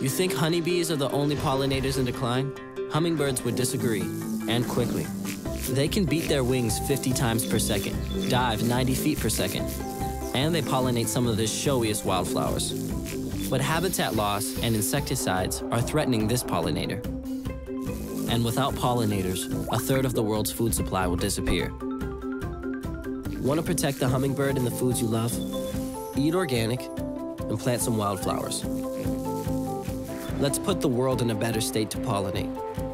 You think honeybees are the only pollinators in decline? Hummingbirds would disagree, and quickly. They can beat their wings 50 times per second, dive 90 feet per second, and they pollinate some of the showiest wildflowers. But habitat loss and insecticides are threatening this pollinator. And without pollinators, a third of the world's food supply will disappear. Want to protect the hummingbird and the foods you love? Eat organic and plant some wildflowers. Let's put the world in a better state to pollinate.